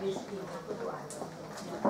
vestimento do ar.